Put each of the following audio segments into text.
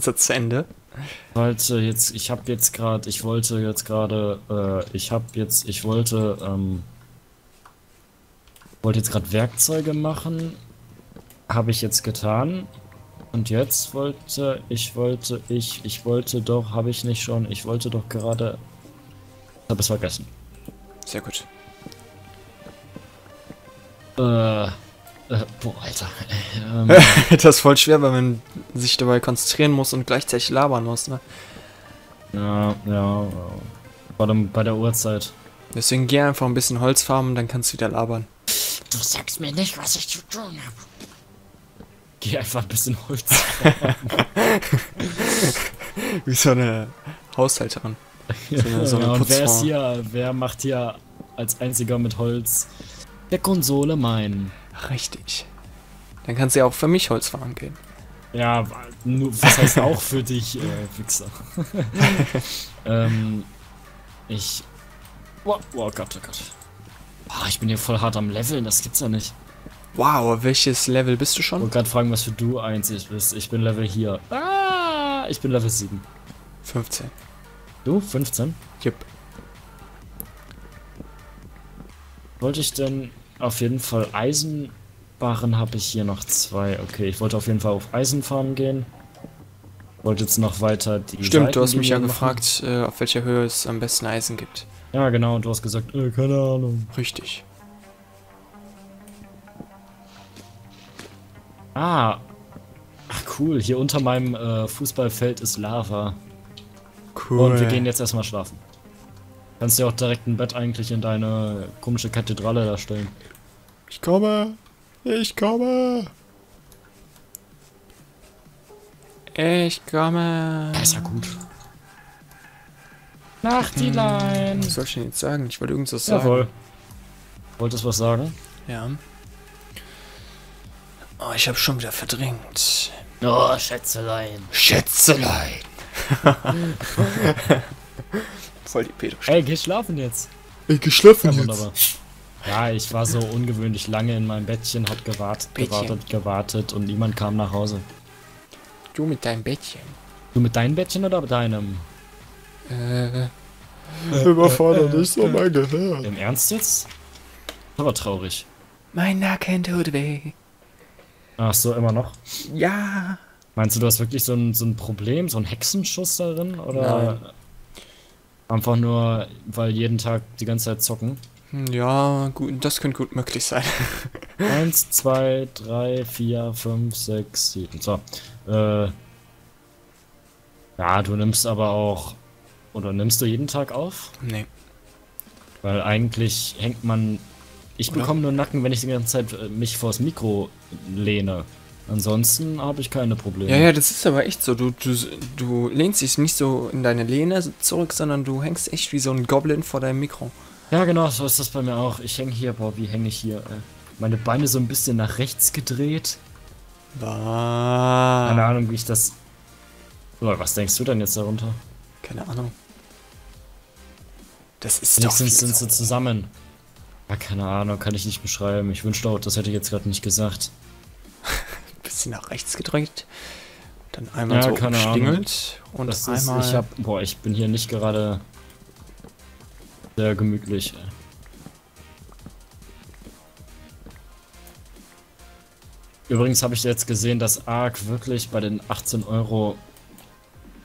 Satz zu Ende. wollte jetzt, ich habe jetzt gerade, ich wollte jetzt gerade, äh, ich habe jetzt, ich wollte, ähm, wollte jetzt gerade Werkzeuge machen, habe ich jetzt getan. Und jetzt wollte, ich wollte, ich, ich wollte doch, habe ich nicht schon, ich wollte doch gerade, habe es vergessen. Sehr gut. Äh, äh boah, Alter. Ähm, das ist voll schwer, weil man sich dabei konzentrieren muss und gleichzeitig labern muss, ne? ja, ja. Vor allem bei der Uhrzeit. Deswegen geh einfach ein bisschen Holz farmen, dann kannst du wieder labern. Du sagst mir nicht, was ich zu tun habe. Geh einfach ein bisschen Holz. Wie so eine Haushälterin. So eine, so eine ja, und wer ist hier, wer macht hier als einziger mit Holz der Konsole mein? Richtig. Dann kannst du ja auch für mich Holz farmen gehen. Ja, nur, was heißt auch für dich, äh, Wichser? ähm, ich. Oh, oh Gott, oh Gott. Boah, ich bin hier voll hart am Leveln, das gibt's ja nicht. Wow, welches Level bist du Ich schon? wollte gerade fragen, was für du einzig bist. Ich bin Level hier. Ah, ich bin Level 7. 15. Du? 15? Jupp. Wollte ich denn auf jeden Fall Eisenbarren habe ich hier noch zwei. Okay, ich wollte auf jeden Fall auf Eisenfarm gehen. Wollte jetzt noch weiter die Stimmt, du hast mich ja machen. gefragt, äh, auf welcher Höhe es am besten Eisen gibt. Ja, genau, und du hast gesagt, äh, keine Ahnung. Richtig. Ah. Ach cool, hier unter meinem äh, Fußballfeld ist Lava. Cool. Und wir gehen jetzt erstmal schlafen. Kannst dir auch direkt ein Bett eigentlich in deine komische Kathedrale da stellen. Ich komme. Ich komme. Ich komme. Ja, ist ja gut. Nachtilein. Was soll ich denn jetzt sagen? Ich wollte irgendwas sagen. Jawohl. Wolltest was sagen? Ja. Oh, ich habe schon wieder verdrängt. Oh, Schätzelein. Schätzelein. Voll die pedo Ey, geh schlafen jetzt. Ey, geschlafen Ja, wunderbar. Ja, ich war so ungewöhnlich lange in meinem Bettchen, hab gewartet, Bettchen. gewartet, gewartet und niemand kam nach Hause. Du mit deinem Bettchen. Du mit deinem Bettchen oder mit deinem? Äh. Überfordert nicht so mein Gehirn. Im Ernst jetzt? Aber traurig. Mein Nacken tut weh. Ach so, immer noch? Ja. Meinst du, du hast wirklich so ein, so ein Problem, so ein Hexenschuss darin? Oder Nein. Einfach nur, weil jeden Tag die ganze Zeit zocken? Ja, gut, das könnte gut möglich sein. Eins, zwei, drei, vier, fünf, sechs, sieben. So. Äh. Ja, du nimmst aber auch. Oder nimmst du jeden Tag auf? nee. Weil eigentlich hängt man. Ich Oder? bekomme nur Nacken, wenn ich die ganze Zeit äh, mich vors Mikro lehne. Ansonsten habe ich keine Probleme. Ja, ja, das ist aber echt so. Du, du, du lehnst dich nicht so in deine Lehne zurück, sondern du hängst echt wie so ein Goblin vor deinem Mikro. Ja, genau, so ist das bei mir auch. Ich hänge hier, boah, wie hänge ich hier? Äh, meine Beine so ein bisschen nach rechts gedreht. Keine Was? Ahnung, wie ich das. Was denkst du denn jetzt darunter? Keine Ahnung. Das ist doch Wenigstens viel sind sie zusammen. Ja, keine Ahnung, kann ich nicht beschreiben. Ich wünschte auch, das hätte ich jetzt gerade nicht gesagt. Bisschen nach rechts gedrängt. Dann einmal Ja, so umstingelt und Das ist, einmal. ich hab, boah, ich bin hier nicht gerade sehr gemütlich. Übrigens habe ich jetzt gesehen, dass ARK wirklich bei den 18 Euro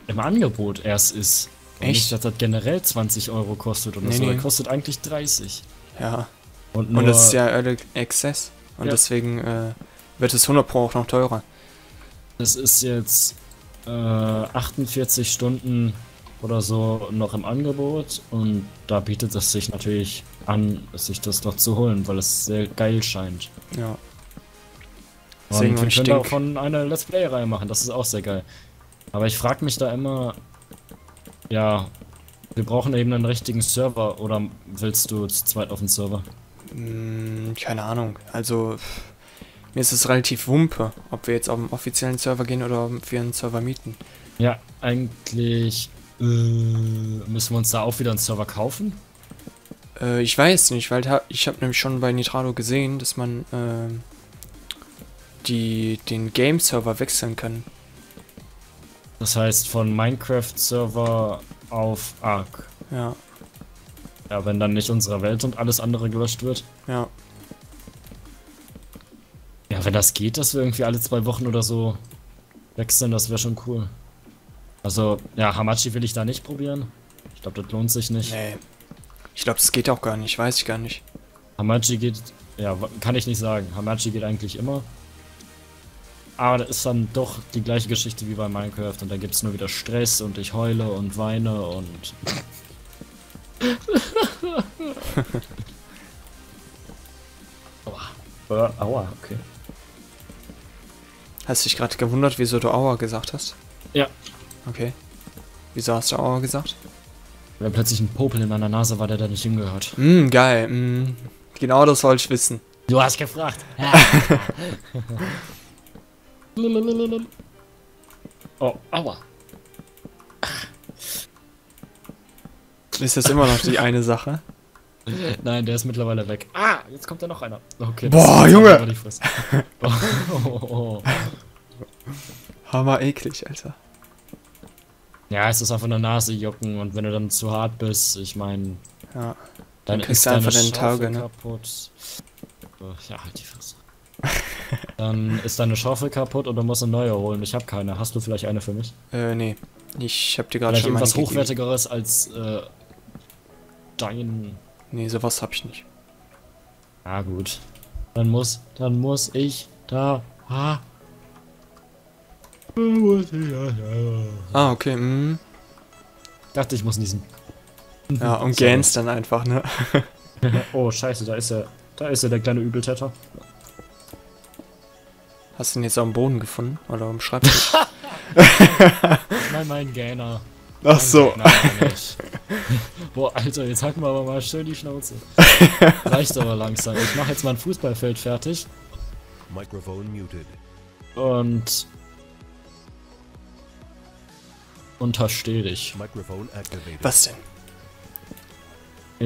im Angebot erst ist. Und Echt? Nicht, dass das generell 20 Euro kostet oder Nee, so. nee. Kostet eigentlich 30. ja. Und, nur, Und das ist ja Early Access. Und Ja. deswegen äh, wird es 100 Pro auch noch teurer. das ist jetzt äh, 48 Stunden oder so noch im Angebot und da bietet es sich natürlich an, sich das doch zu holen, weil es sehr geil scheint. Ja. Deswegen, und wir können davon eine Let's Play-Reihe machen, das ist auch sehr geil. Aber ich frage mich da immer, ja, wir brauchen eben einen richtigen Server oder willst du zu zweit auf den Server? Hm, keine Ahnung. Also, pff, mir ist es relativ wumpe, ob wir jetzt auf den offiziellen Server gehen oder ob wir einen Server mieten. Ja, eigentlich äh, müssen wir uns da auch wieder einen Server kaufen. Äh, ich weiß nicht, weil ich habe nämlich schon bei Nitrado gesehen, dass man ähm, die den Game-Server wechseln können. Das heißt von Minecraft-Server auf Ark. Ja, Ja, wenn dann nicht unsere Welt und alles andere gelöscht wird. ja. Das geht, dass wir irgendwie alle zwei Wochen oder so wechseln, das wäre schon cool. Also, ja, Hamachi will ich da nicht probieren. Ich glaube, das lohnt sich nicht. Nee. Ich glaube, das geht auch gar nicht, weiß ich gar nicht. Hamachi geht, ja, kann ich nicht sagen. Hamachi geht eigentlich immer. Aber das ist dann doch die gleiche Geschichte wie bei Minecraft und da gibt es nur wieder Stress und ich heule und weine und. aua. Aua, okay. Hast du dich gerade gewundert, wieso du Aua gesagt hast? Ja. Okay. Wieso hast du Aua gesagt? Weil plötzlich ein Popel in meiner Nase war, der da nicht hingehört. Hm, geil. Hm. Genau das wollte ich wissen. Du hast gefragt. oh, aua. Ist das immer noch die eine Sache? Nein, der ist mittlerweile weg. Ah, jetzt kommt da noch einer. Okay, Boah, Junge! Oh, oh, oh. Hammer eklig, Alter. Ja, es ist einfach eine Nase jucken und wenn du dann zu hart bist, ich meine, Ja. dann kriegst ist du deine einfach den Schaufel Tauge, ne? kaputt. Ja, halt die Fresse. dann ist deine Schaufel kaputt und du musst eine neue holen. Ich habe keine. Hast du vielleicht eine für mich? Äh, nee. Ich hab dir gerade Vielleicht schon mal irgendwas gegeben. hochwertigeres als äh, dein. Nee, sowas hab ich nicht. Ah gut. Dann muss, dann muss ich da. Ah. Ah, okay. Hm. Dachte ich muss niesen. Ja, und gähnst dann einfach, ne? Oh scheiße, da ist er. Da ist er, der kleine Übeltäter. Hast du ihn jetzt am Boden gefunden? Oder am Schreibtisch? Nein, mein Gainer. Ach so. Mein war nicht. Boah, Alter, jetzt hacken wir aber mal schön die Schnauze. Reicht aber langsam. Ich mache jetzt mal ein Fußballfeld fertig Microphone muted. und untersteh dich. Was denn?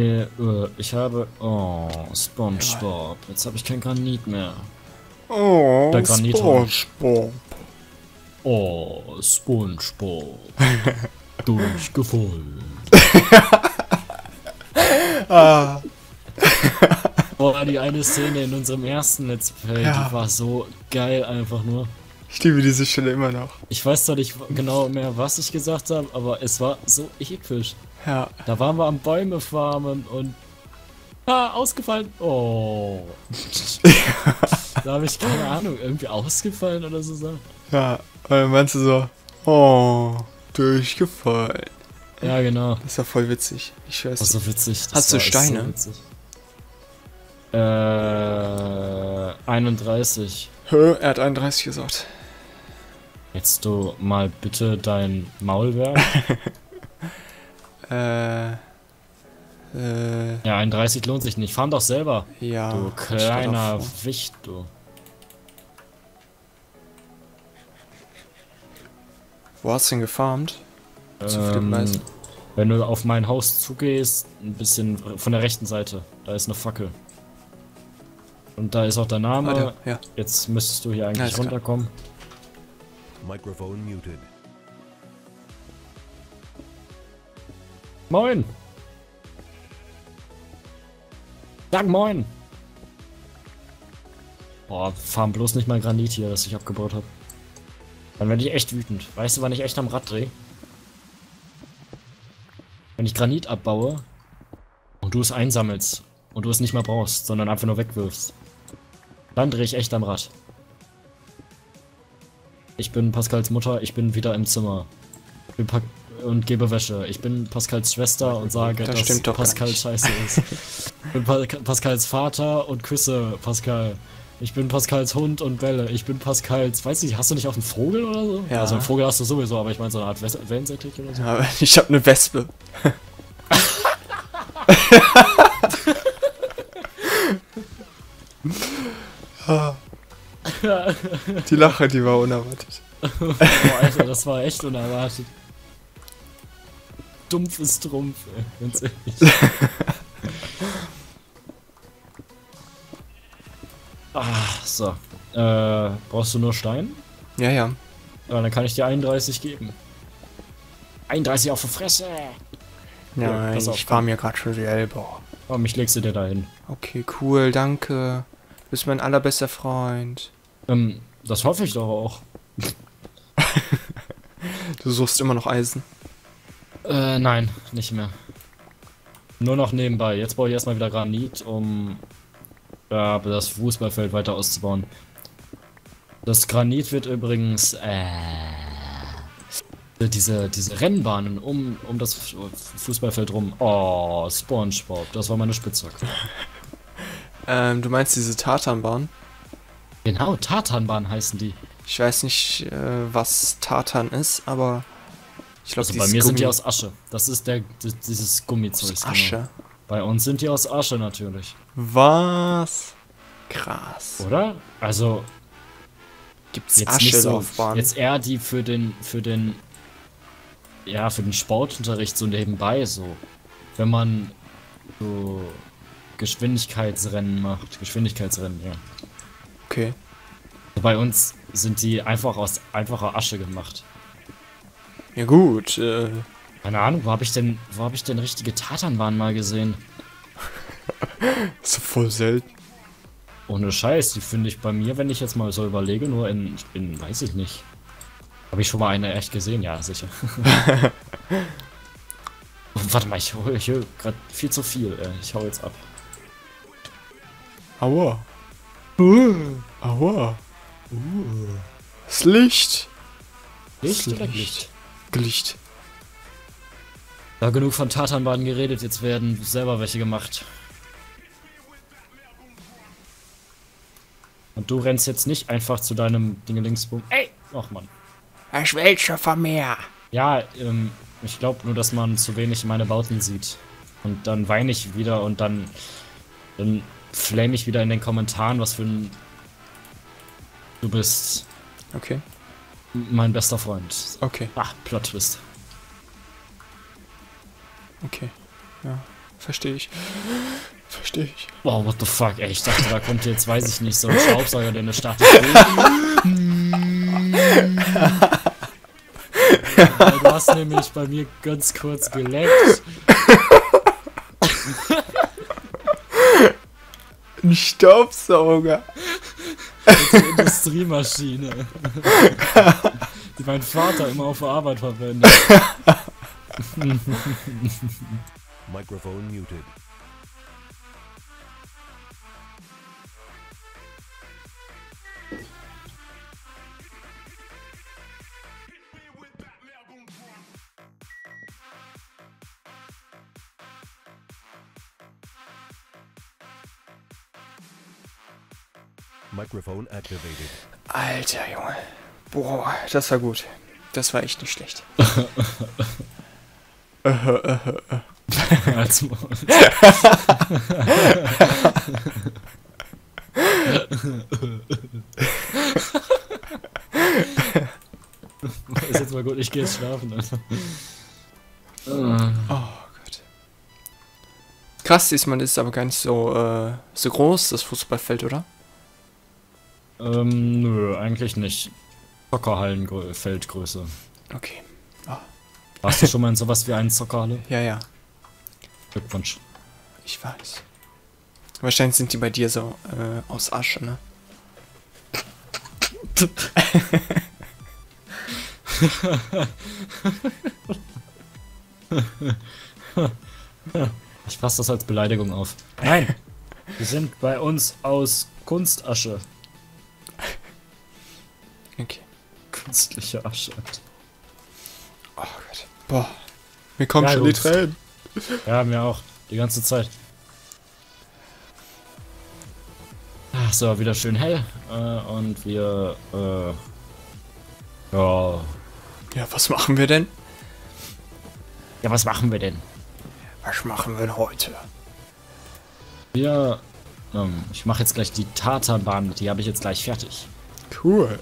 Äh, äh, ich habe. Oh, Spongebob. Jetzt habe ich kein Granit mehr. Oh, Der Granit- Spongebob. Oh, Spongebob. Durchgefallen. Ah, Boah, die eine Szene in unserem ersten Let's Play, Ja. die war so geil einfach nur. ich liebe diese Stelle immer noch. Ich weiß zwar nicht genau mehr, was ich gesagt habe, aber es war so episch. Ja. Da waren wir am Bäume farmen und. Ah, ausgefallen. Oh. da habe ich keine Ahnung, irgendwie ausgefallen oder so. Ja. Und dann meinst du so, oh, durchgefallen. Ja, genau. Das ist ja voll witzig. Ich schwör's. Das war so witzig. Das Hast du war Steine? So witzig. Äh, 31. Hä? Er hat 31 gesagt. Jetzt du mal bitte dein Maulwerk. Äh. Äh. ja, 31 lohnt sich nicht. Farm doch selber. Ja. Du kleiner. Wicht, du. Wo hast du denn gefarmt? Ähm, wenn du auf mein Haus zugehst, ein bisschen von der rechten Seite, da ist eine Fackel. Und da ist auch der Name. Ah, der, ja. Jetzt müsstest du hier eigentlich klar. runterkommen. Microphone muted. Moin! Sag moin! Boah, farm bloß nicht mal Granit hier, das ich abgebaut habe. Dann werde ich echt wütend. Weißt du, wann ich echt am Rad drehe? Wenn ich Granit abbaue und du es einsammelst und du es nicht mehr brauchst, sondern einfach nur wegwirfst. Dann drehe ich echt am Rad. Ich bin Pascals Mutter, ich bin wieder im Zimmer. Bin und gebe Wäsche. Ich bin Pascals Schwester und sage, Das dass Pascal scheiße ist. Ich bin pa Pascals Vater und küsse Pascal. Ich bin Pascals Hund und Bälle. Ich bin Pascals, weiß nicht, hast du nicht auch einen Vogel oder so? Ja. Also einen Vogel hast du sowieso, aber ich meine so eine Art Wellensittich oder so. ja. Ich hab eine Wespe. Die Lache, die war unerwartet. Boah, Alter, das war echt unerwartet. Dumpf ist Trumpf, ey, ganz ehrlich. brauchst du nur Stein? Ja, ja. Ja, dann kann ich dir 31 geben. 31 auf die Fresse! Ja, Nein, auf, ich war mir gerade schon selber. Oh, mich legst du dir da hin. Okay, cool, danke. Du bist mein allerbester Freund. Ähm, das hoffe ich doch auch. Du suchst immer noch Eisen. Äh, nein, nicht mehr. Nur noch nebenbei. Jetzt baue ich erstmal wieder Granit, um ja, das Fußballfeld weiter auszubauen. Das Granit wird übrigens, äh, diese, diese Rennbahnen um, um das Fu- Fußballfeld rum. Oh, Spongebob, das war meine Spitzhacke. Ähm, du meinst diese Tatanbahn? Genau, Tatanbahn heißen die. Ich weiß nicht, äh, was Tatan ist, aber ich glaube, Also bei mir sind die aus Asche. Das ist der, dieses Gummizeug. aus Asche. Bei uns sind die aus Asche natürlich. Was? Krass. Oder? Also, Gibt's jetzt nicht so, Aschelaufbahn? jetzt eher die für den für den ja für den Sportunterricht so nebenbei so. Wenn man so Geschwindigkeitsrennen macht. Geschwindigkeitsrennen ja. Okay. bei uns sind die einfach aus einfacher Asche gemacht. Ja gut, äh, keine Ahnung wo habe ich denn wo habe ich denn richtige Tatanbahn mal gesehen? Ist so voll selten. Ohne Scheiß die finde ich bei mir wenn ich jetzt mal so überlege nur in in weiß ich nicht habe ich schon mal eine echt gesehen ja sicher Warte mal, ich hole hier gerade viel zu viel. Äh, ich hau jetzt ab. Aua. Aua. Das Licht. Licht oder Licht. Licht? Licht. Da genug von Tatanbahnen geredet, jetzt werden selber welche gemacht. Und du rennst jetzt nicht einfach zu deinem Dingelingsboom. Ey! Ach man. Ich will schon. Ja, ähm, ich glaube nur, dass man zu wenig meine Bauten sieht. Und dann weine ich wieder und dann, dann flame ich wieder in den Kommentaren, was für ein... Du bist Okay, mein bester Freund. okay, Ach, Plot Twist. okay. Ja, verstehe ich. Verstehe ich. Wow, what the fuck, ey. Ich dachte, da kommt jetzt, weiß ich nicht, so ein Staubsauger, der eine Stadt Du hast nämlich bei mir ganz kurz geleckt. Ein Staubsauger. Die Industriemaschine. Die mein Vater immer auf der Arbeit verwendet. Microphone muted. Alter Junge. Boah, das war gut. Das war echt nicht schlecht. Als Ist jetzt mal gut, ich gehe jetzt schlafen, Alter. Oh Gott. Krass, diesmal ist es aber gar nicht so, äh, so groß, das Fußballfeld, oder? Ähm, nö, eigentlich nicht. Zockerhallenfeldgröße. Okay. Warst du schon mal in sowas wie einen Zockerhalle? Ja, ja, Glückwunsch. ich weiß. Wahrscheinlich sind die bei dir so äh, aus Asche, ne? Ich fasse das als Beleidigung auf. Nein! Die sind bei uns aus Kunstasche. Okay. Künstliche Asche. Oh Gott. Boah. Mir kommen Ja, schon die gut. Tränen. Ja, mir auch. Die ganze Zeit. Ach so, wieder schön hell. Äh, und wir, äh, ja. Ja, was machen wir denn? Ja, was machen wir denn? Was machen wir denn heute? Wir, ähm, ich mache jetzt gleich die Tatanbahn. Die habe ich jetzt gleich fertig. Cool.